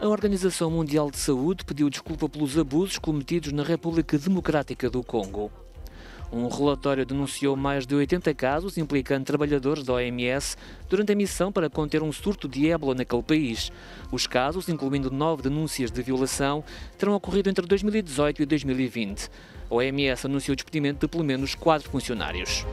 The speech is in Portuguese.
A Organização Mundial de Saúde pediu desculpa pelos abusos cometidos na República Democrática do Congo. Um relatório denunciou mais de 80 casos implicando trabalhadores da OMS durante a missão para conter um surto de ébola naquele país. Os casos, incluindo nove denúncias de violação, terão ocorrido entre 2018 e 2020. A OMS anunciou o despedimento de pelo menos quatro funcionários.